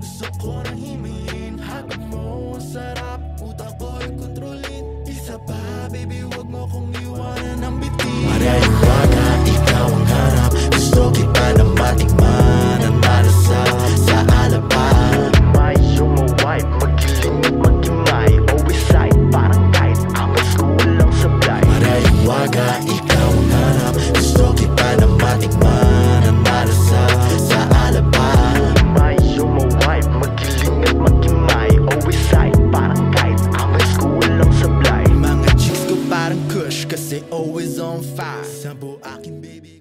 Gusto ko nang himihin. Hagap mo ang sarap. Utak ko'y kontrolin. Isa pa baby wag mo kong Cause they always on fire. Simple, I can baby.